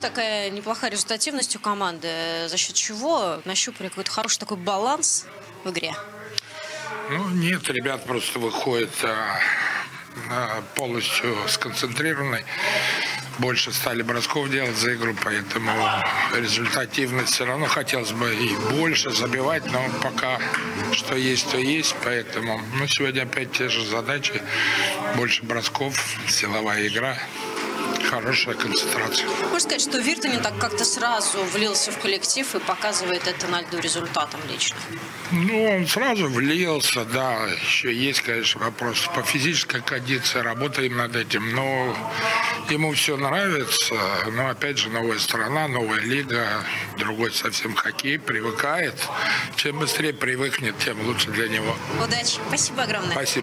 Такая неплохая результативность у команды, за счет чего нащупали какой-то хороший такой баланс в игре. Ну, нет, ребят просто выходят а, а, полностью сконцентрированной. Больше стали бросков делать за игру, поэтому результативность все равно хотелось бы и больше забивать, но пока что есть, то есть. Поэтому ну, сегодня опять те же задачи. Больше бросков, силовая игра хорошая концентрация. Можно сказать, что Виртанин так как-то сразу влился в коллектив и показывает это на льду результатом лично? Ну, он сразу влился, да. Еще есть, конечно, вопрос по физической кондиции, работаем над этим. Но ему все нравится. Но, опять же, новая страна, новая лига, другой совсем хоккей, привыкает. Чем быстрее привыкнет, тем лучше для него. Удачи. Спасибо огромное. Спасибо.